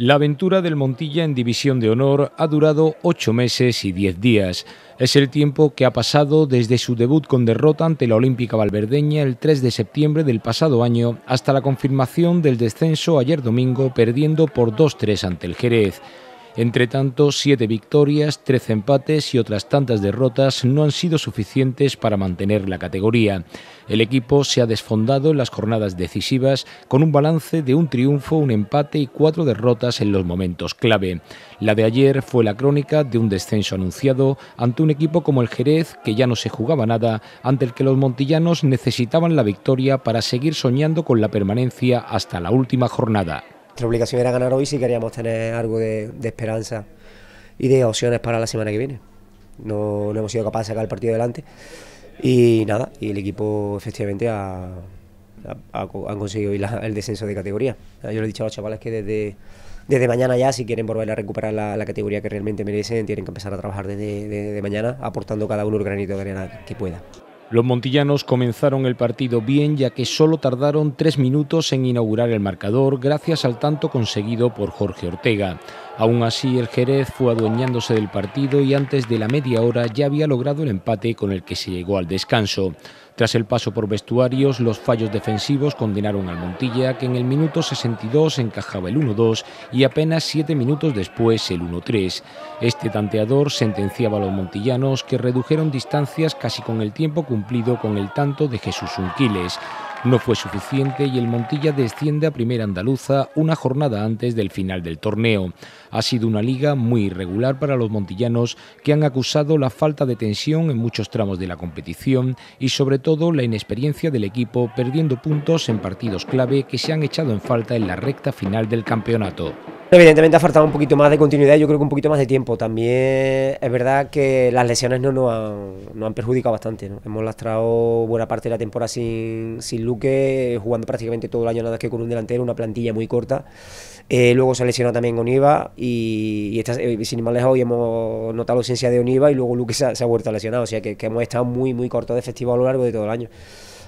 La aventura del Montilla en División de Honor ha durado ocho meses y diez días. Es el tiempo que ha pasado desde su debut con derrota ante la Olímpica Valverdeña el 3 de septiembre del pasado año hasta la confirmación del descenso ayer domingo perdiendo por 2-3 ante el Jerez. Entre tanto, siete victorias, trece empates y otras tantas derrotas no han sido suficientes para mantener la categoría. El equipo se ha desfondado en las jornadas decisivas con un balance de un triunfo, un empate y cuatro derrotas en los momentos clave. La de ayer fue la crónica de un descenso anunciado ante un equipo como el Jerez que ya no se jugaba nada, ante el que los montillanos necesitaban la victoria para seguir soñando con la permanencia hasta la última jornada. Nuestra obligación era ganar hoy si queríamos tener algo de, esperanza y de opciones para la semana que viene. No, hemos sido capaces de sacar el partido adelante y nada, y el equipo efectivamente ha, conseguido el descenso de categoría. Yo le he dicho a los chavales que desde, desde mañana ya, si quieren volver a recuperar la, categoría que realmente merecen, tienen que empezar a trabajar desde mañana, aportando cada uno el granito de arena que pueda. Los montillanos comenzaron el partido bien ya que solo tardaron tres minutos en inaugurar el marcador gracias al tanto conseguido por Jorge Ortega. Aún así, el Jerez fue adueñándose del partido y antes de la media hora ya había logrado el empate con el que se llegó al descanso. Tras el paso por vestuarios, los fallos defensivos condenaron al Montilla, que en el minuto 62 encajaba el 1-2 y apenas siete minutos después el 1-3. Este tanteador sentenciaba a los montillanos, que redujeron distancias casi con el tiempo cumplido con el tanto de Jesús Unquiles. No fue suficiente y el Montilla desciende a Primera Andaluza una jornada antes del final del torneo. Ha sido una liga muy irregular para los montillanos que han acusado la falta de tensión en muchos tramos de la competición y sobre todo la inexperiencia del equipo perdiendo puntos en partidos clave que se han echado en falta en la recta final del campeonato. Evidentemente ha faltado un poquito más de continuidad, yo creo que un poquito más de tiempo. También es verdad que las lesiones no nos han, perjudicado bastante. Hemos lastrado buena parte de la temporada sin, sin Luque, jugando prácticamente todo el año nada que con un delantero, una plantilla muy corta. Eh, luego se ha lesionado también Oniva y, y sin ir más lejos hoy hemos notado la ausencia de Oniva y luego Luque se ha, vuelto a lesionar. O sea que, que hemos estado muy, muy cortos de festival a lo largo de todo el año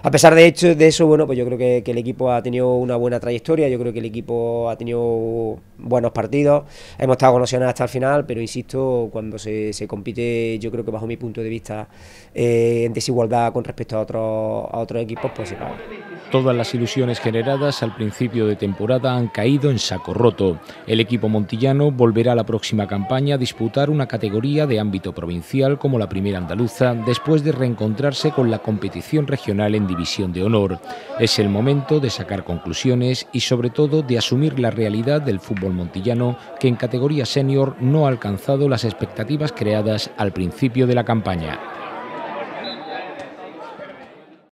a pesar de de eso, bueno, pues yo creo que, el equipo ha tenido una buena trayectoria, yo creo que el equipo ha tenido buenos partidos, hemos estado con opciones hasta el final, pero insisto, cuando se, compite, yo creo que bajo mi punto de vista, eh, en desigualdad con respecto a otros, a otros equipos, pues se paga. Todas las ilusiones generadas al principio de temporada han caído en saco roto. El equipo montillano volverá la próxima campaña a disputar una categoría de ámbito provincial como la primera andaluza después de reencontrarse con la competición regional en división de honor. Es el momento de sacar conclusiones y sobre todo de asumir la realidad del fútbol montillano que en categoría senior no ha alcanzado las expectativas creadas al principio de la campaña.